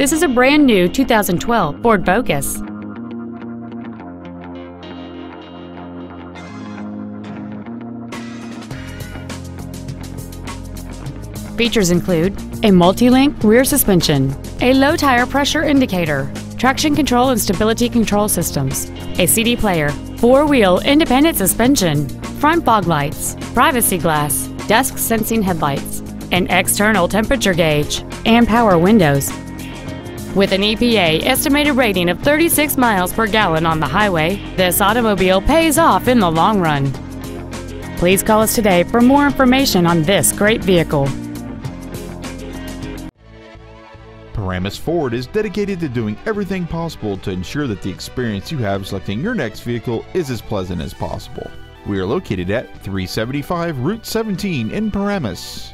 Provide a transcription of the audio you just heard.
This is a brand new 2012 Ford Focus. Features include a multi-link rear suspension, a low tire pressure indicator, traction control and stability control systems, a CD player, four-wheel independent suspension, front fog lights, privacy glass, dusk sensing headlights, an external temperature gauge, and power windows. With an EPA estimated rating of 36 miles per gallon on the highway, this automobile pays off in the long run. Please call us today for more information on this great vehicle. Paramus Ford is dedicated to doing everything possible to ensure that the experience you have selecting your next vehicle is as pleasant as possible. We are located at 375 Route 17 in Paramus.